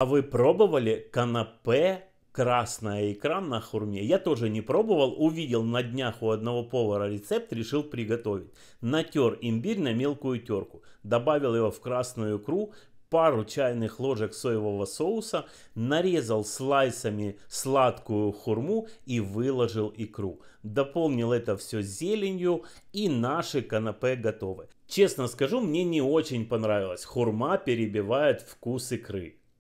А вы пробовали канапе красная икра на хурме. Я тоже не пробовал, увидел на днях у одного повара рецепт, решил приготовить. Натер имбирь на мелкую терку, добавил его в красную икру, пару чайных ложек соевого соуса, нарезал слайсами сладкую хурму и выложил икру. Дополнил это все зеленью и наши канапе готовы. Честно скажу, мне не очень понравилось. Хурма перебивает вкус икры.